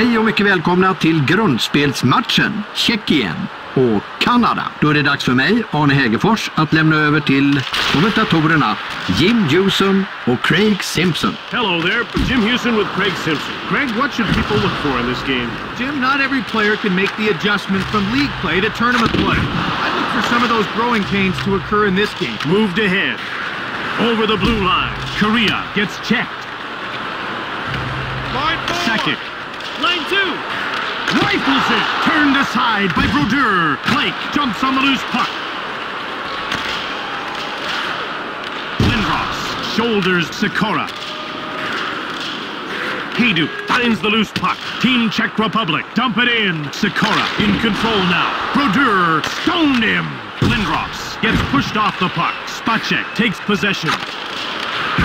Hej och mycket välkomna till grundspelsmatchen Tjeckien och Kanada. Då är det dags för mig, Arne Hegerfors, att lämna över till kommentatorerna Jim Hughson och Craig Simpson. Hello there, Jim Hughson with Craig Simpson. Craig, what should people look for in this game? Jim, not every player can make the adjustment from league play to tournament play. I'd look for some of those growing pains to occur in this game. Moved ahead. Over the blue line. Kariya gets checked. Line Two. Rifles it. Turned aside by Brodeur. Blake jumps on the loose puck. Lindros shoulders Sykora. Hejduk finds the loose puck. Team Czech Republic dump it in. Sykora in control now. Brodeur stoned him. Lindros gets pushed off the puck. Spacek takes possession.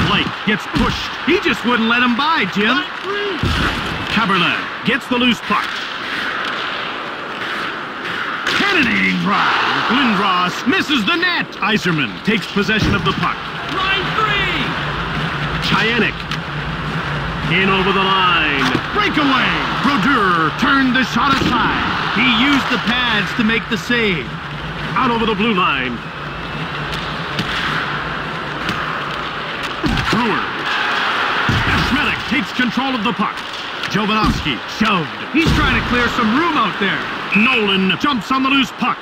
Blake gets pushed. He just wouldn't let him by, Jim. Kaberle gets the loose puck. Cannonading drive. Lindros misses the net. Yzerman takes possession of the puck. Line three! Cajanek in over the line. Breakaway. Brodeur turned the shot aside. He used the pads to make the save. Out over the blue line. Brewer. Smehlik takes control of the puck. Jovanovski shoved. He's trying to clear some room out there. Nolan jumps on the loose puck.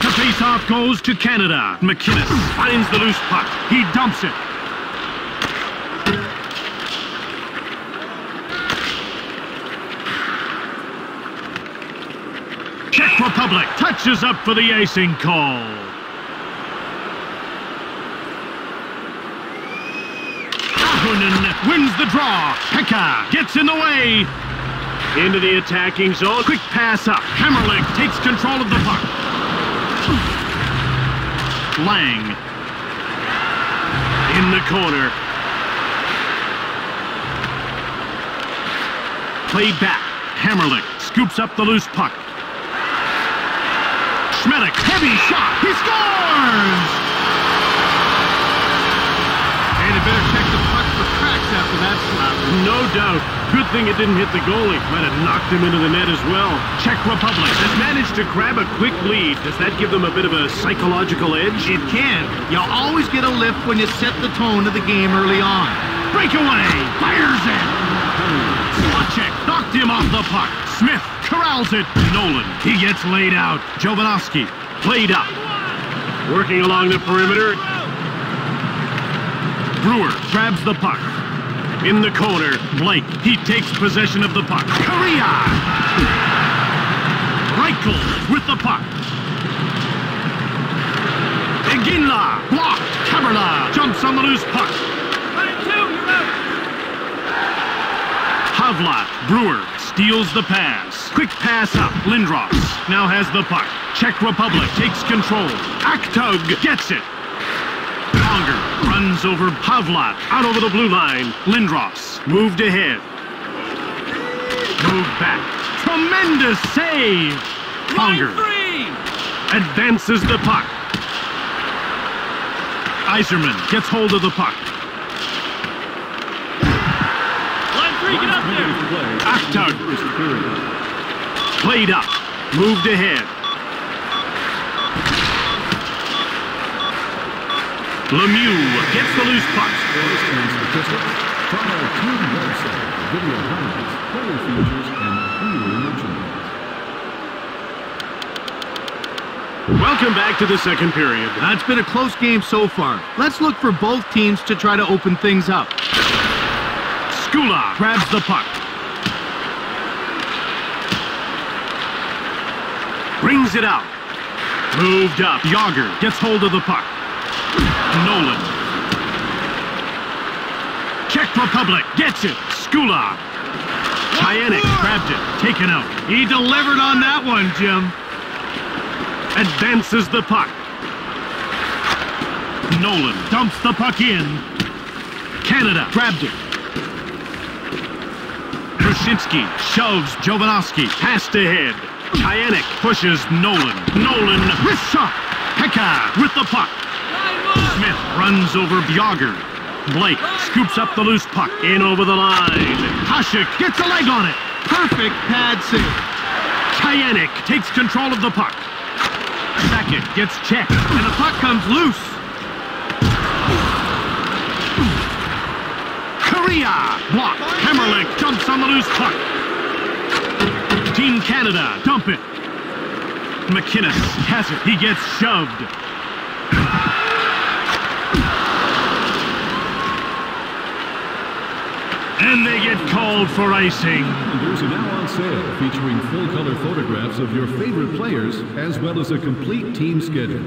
The face-off goes to Canada. MacInnis finds the loose puck. He dumps it. Czech Republic touches up for the icing call. Ahonen wins the draw. Peca gets in the way. Into the attacking zone. Quick pass up. Hamrlik takes control of the puck. Lang. In the corner. Played back. Hamrlik scoops up the loose puck. Smehlik, heavy shot. He scores! And it better check the puck for cracks after that slap. No doubt. Good thing it didn't hit the goalie. Might have knocked him into the net as well. Czech Republic has managed to grab a quick lead. Does that give them a bit of a psychological edge? It can. You'll always get a lift when you set the tone of the game early on. Breakaway! Fires it! Hmm. Slotchek knocked him off the puck. Smith corrals it. Nolan, he gets laid out. Jovanovski played up. Working along the perimeter. Brewer grabs the puck. In the corner, Blake, he takes possession of the puck. Kariya! Reichel with the puck. Iginla blocked. Kaberle jumps on the loose puck. Havlat, Brewer, steals the pass. Quick pass up. Lindros now has the puck. Czech Republic takes control. Aktug gets it. Longer runs over Havlat. Out over the blue line. Lindros moved ahead. Moved back. Tremendous save. Longer advances the puck. Yzerman gets hold of the puck. Aktug played up, moved ahead. Lemieux gets the loose puck. Welcome back to the second period. That's been a close game so far. Let's look for both teams to try to open things up. Skoula grabs the puck. Brings it out. Moved up. Jagr gets hold of the puck. Nolan. Czech Republic gets it. Skoula. Cajanek grabbed it. Taken out. He delivered on that one, Jim. Advances the puck. Nolan dumps the puck in. Canada grabbed it. Brushinsky shoves Jovanovski past ahead. Cajanek pushes Nolan. Nolan, wrist shot. Peca with the puck. Smith runs over Bjogger. Blake scoops up the loose puck in over the line. Hasek gets a leg on it. Perfect pad save. Cajanek takes control of the puck. Sakic gets checked. And the puck comes loose. Kariya blocked. Hamrlik jumps on the loose puck. Team Canada dump it. MacInnis has it. He gets shoved. And they get called for icing. There's a now on sale featuring full color photographs of your favorite players as well as a complete team schedule.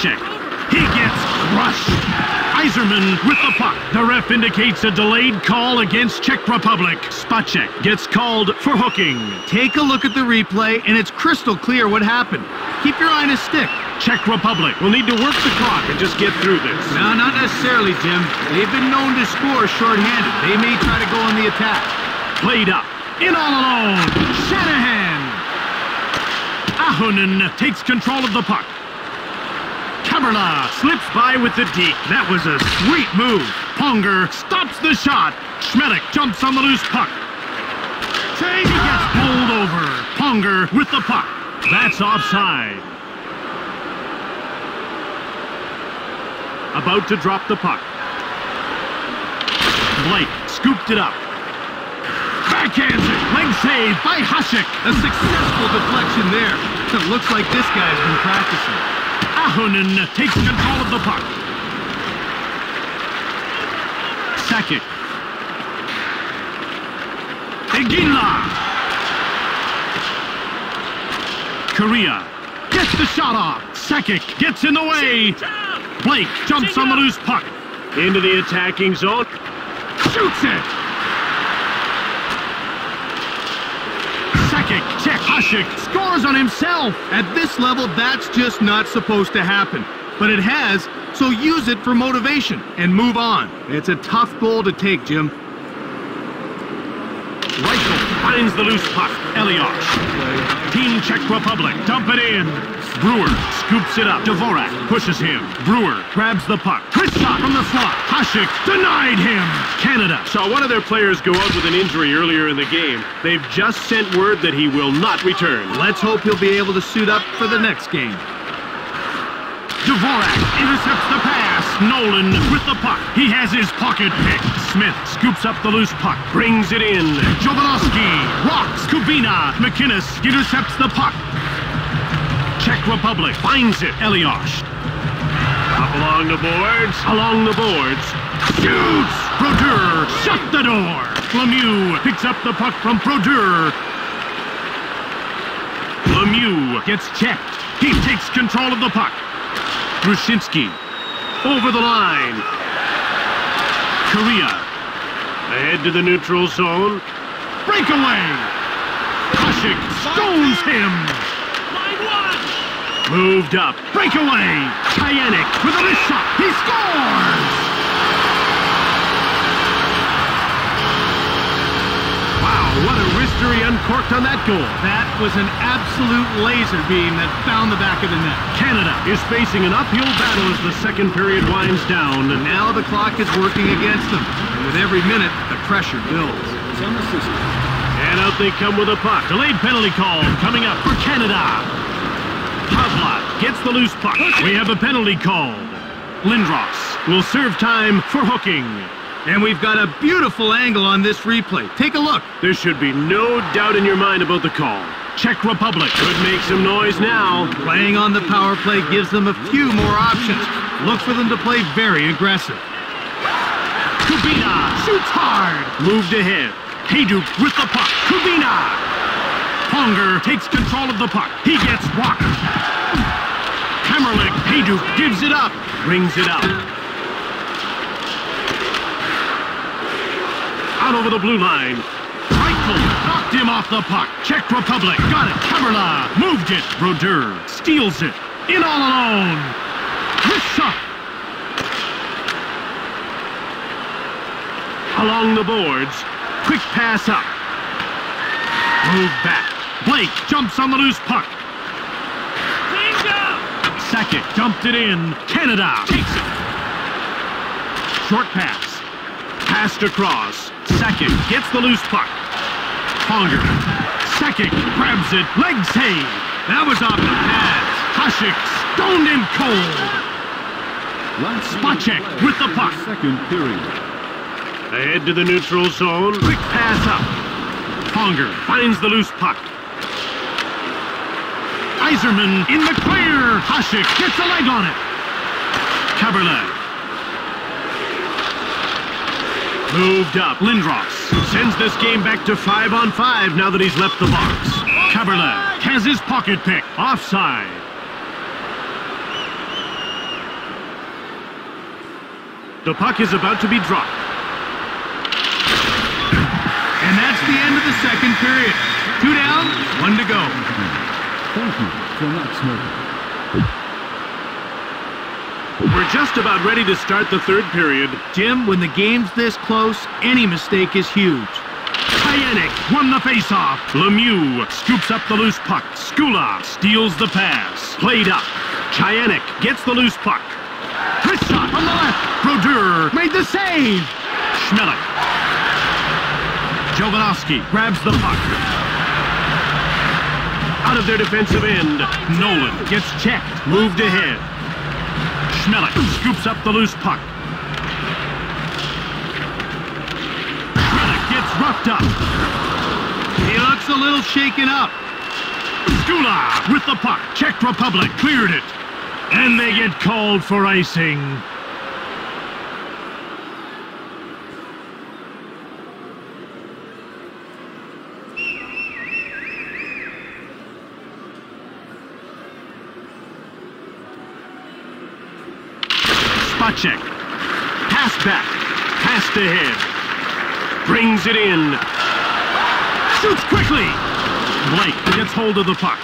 Spacek. He gets crushed. Yzerman with the puck. The ref indicates a delayed call against Czech Republic. Spacek gets called for hooking. Take a look at the replay, and it's crystal clear what happened. Keep your eye on his stick. Czech Republic will need to work the clock and just get through this. No, not necessarily, Jim. They've been known to score shorthanded. They may try to go on the attack. Played up. In all alone. Shanahan. Ahonen takes control of the puck. Kaberle slips by with the deke. That was a sweet move. Pronger stops the shot. Smehlik jumps on the loose puck. He gets pulled over. Pronger with the puck. That's offside. About to drop the puck. Blake scooped it up. Backhands it. Leg save by Hasek. A successful deflection there. It looks like this guy's been practicing. Ahonen takes control of the puck. Sakic. Iginla. Kariya gets the shot off. Sakic gets in the way. Blake jumps on the loose puck. Into the attacking zone. Shoots it. Sakic, check. Hasek scores on himself. At this level, that's just not supposed to happen. But it has, so use it for motivation and move on. It's a tough goal to take, Jim. Reichel finds the loose puck. Elias. Team Czech Republic. Dump it in. Brewer scoops it up. Dvorak pushes him. Brewer grabs the puck. Chris shot from the slot. Hasek denied him. Canada saw one of their players go out with an injury earlier in the game. They've just sent word that he will not return. Let's hope he'll be able to suit up for the next game. Dvorak intercepts the pass. Nolan with the puck. He has his pocket pick. Smith scoops up the loose puck. Brings it in. Jovanovski rocks. Kubina. MacInnis intercepts the puck. Czech Republic finds it. Elias. Up along the boards. Along the boards. Shoots. Brodeur shut the door. Lemieux picks up the puck from Brodeur. Lemieux gets checked. He takes control of the puck. Brushinsky over the line. Kariya ahead to the neutral zone. Breakaway. Hasek stones him. Moved up. Breakaway. Cajanek with a wrist shot. He scores. Wow, what a wrister he uncorked on that goal. That was an absolute laser beam that found the back of the net. Canada is facing an uphill battle as the second period winds down. And now the clock is working against them. And with every minute, the pressure builds. It's on the system. And out they come with a puck. Delayed penalty call coming up for Canada. Pavlov gets the loose puck. We have a penalty called. Lindros will serve time for hooking. And we've got a beautiful angle on this replay. Take a look. There should be no doubt in your mind about the call. Czech Republic could make some noise now. Playing on the power play gives them a few more options. Look for them to play very aggressive. Kubina shoots hard. Moved ahead. Hejduk with the puck. Kubina. Pronger takes control of the puck. He gets walked. Hejduk gives it up. Brings it out. Out over the blue line. Reichel knocked him off the puck. Czech Republic got it. Kaberle moved it. Brodeur steals it. In all alone. Wrist. Along the boards. Quick pass up. Move back. Blake jumps on the loose puck. Sakic dumped it in. Canada takes it. Short pass. Passed across. Sakic gets the loose puck. Conger. Sakic grabs it. Leg save. That was off the pads. Hasek stoned him cold. Last Spot check play with the puck. Second period. Ahead to the neutral zone. Quick pass up. Conger finds the loose puck. Yzerman in the clear. Hasek gets a leg on it. Kaberle. Moved up. Lindros sends this game back to five on five now that he's left the box. Kaberle has his pocket pick. Offside. The puck is about to be dropped. And that's the end of the second period. Two down, one to go. Thank you for not smoking. We're just about ready to start the third period. Jim, when the game's this close, any mistake is huge. Cajanek won the faceoff. Lemieux scoops up the loose puck. Skoula steals the pass. Played up. Cajanek gets the loose puck. Wrist shot on the left. Brodeur made the save. Smehlik. Jovanovski grabs the puck. Out of their defensive end. Nolan gets checked. Moved ahead. Smehlik scoops up the loose puck. Smehlik gets roughed up. He looks a little shaken up. Skoula with the puck. Czech Republic cleared it. And they get called for icing. Spacek. Pass back. Passed ahead. Brings it in. Shoots quickly. Blake gets hold of the puck.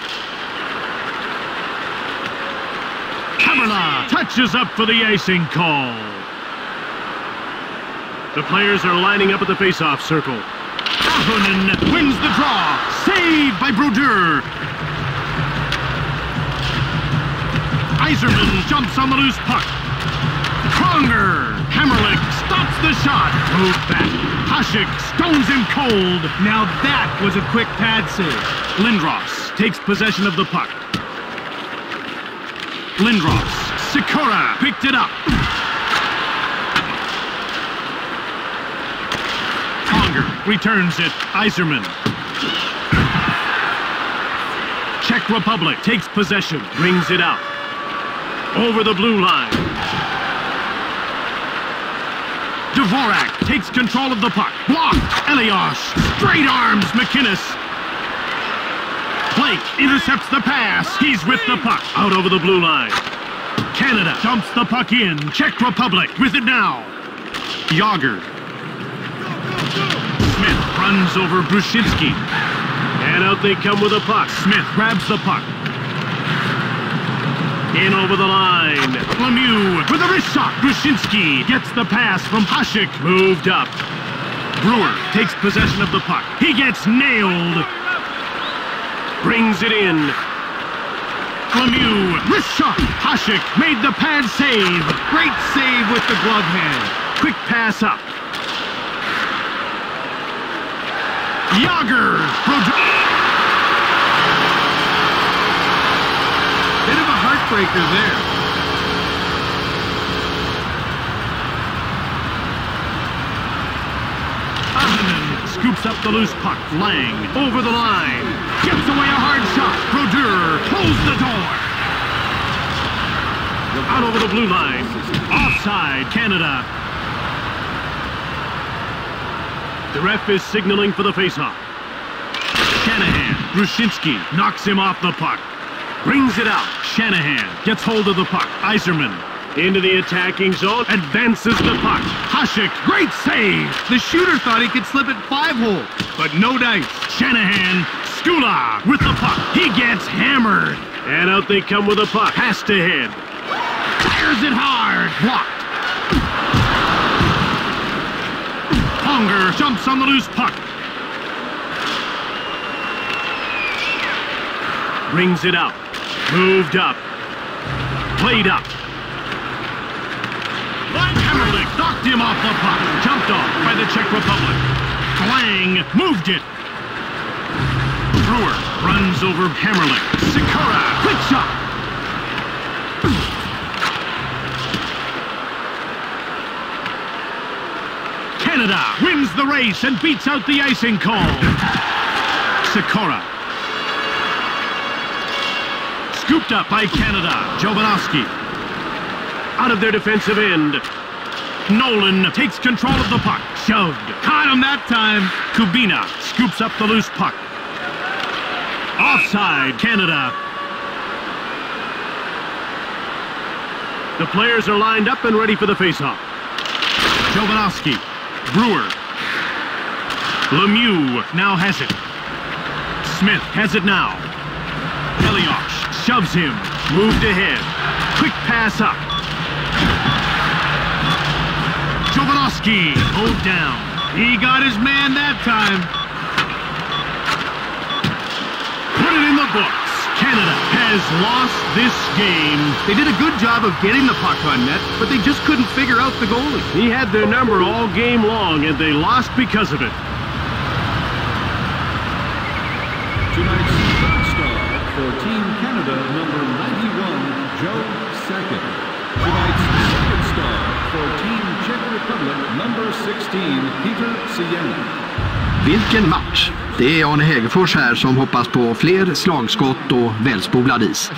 Kaberle touches up for the icing call. The players are lining up at the faceoff circle. Ahonen wins the draw. Saved by Brodeur. Yzerman jumps on the loose puck. Conger. Hamrlik stops the shot. Move back. Hasek stones him cold. Now that was a quick pad save. Lindros takes possession of the puck. Lindros. Sykora picked it up. Conger returns it. Yzerman. Czech Republic takes possession. Brings it out. Over the blue line. Dvorak takes control of the puck. Blocked. Elias. Straight arms MacInnis. Blake intercepts the pass. He's with the puck. Out over the blue line. Canada dumps the puck in. Czech Republic with it now. Jagr. Smith runs over Brushinski. And out they come with the puck. Smith grabs the puck. In over the line. Lemieux with a wrist shot. Brushinski gets the pass from Hasek. Moved up. Brewer takes possession of the puck. He gets nailed. Brings it in. Lemieux, wrist shot. Hasek made the pad save. Great save with the glove hand. Quick pass up. Jagr. Heartbreaker there. Scoops up the loose puck. Lang over the line. Gets away a hard shot. Brodeur closed the door. Out over the blue line. Offside, Canada. The ref is signaling for the faceoff. Shanahan, Brushinski knocks him off the puck. Brings it out. Shanahan gets hold of the puck. Yzerman into the attacking zone. Advances the puck. Hasek, great save. The shooter thought he could slip it five hole, but no dice. Shanahan, Skoula with the puck. He gets hammered. And out they come with a puck. Pass to head. Fires it hard. Blocked. Pronger jumps on the loose puck. Brings it out. Moved up. Played up. Hamrlik knocked him off the puck. Jumped off by the Czech Republic. Lang moved it. Brewer runs over Hamrlik. Sykora, quick shot. Canada wins the race and beats out the icing call. Sykora. Scooped up by Canada. Jovanovski. Out of their defensive end. Nolan takes control of the puck. Shoved. Caught him that time. Kubina scoops up the loose puck. Offside, Canada. The players are lined up and ready for the faceoff. Jovanovski. Brewer. Lemieux now has it. Smith has it now. Eliosh shoves him. Moved ahead. Quick pass up. Jovanovski moved down. He got his man that time. Put it in the books. Canada has lost this game. They did a good job of getting the puck on net, but they just couldn't figure out the goalie. He had their number all game long, and they lost because of it. Tonight's third star for Team Canada, number 91, Joe Sackett. Tonight's second star for Team Czech Republic, number 16, Peter Sienna. Vilken match! Det är Arne Hegerfors här som hoppas på fler slagskott och välspolad is.